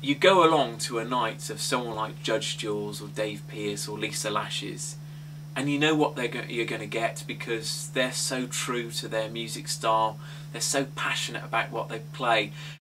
you go along to a night of someone like Judge Jules or Dave Pearce or Lisa Lashes, and you know what they're go- you're going to get because they're so true to their music style. They're so passionate about what they play.